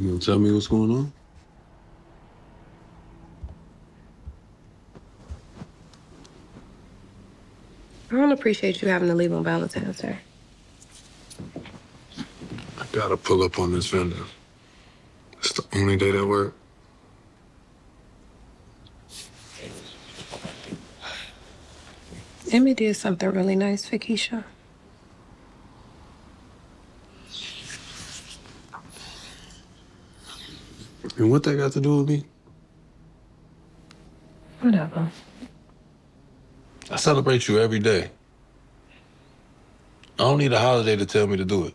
You gonna tell me what's going on? I don't appreciate you having to leave on Valentine's Day. I gotta pull up on this vendor. It's the only day that work. Emmy did something really nice for Keisha. And what that got to do with me? Whatever. I celebrate you every day. I don't need a holiday to tell me to do it.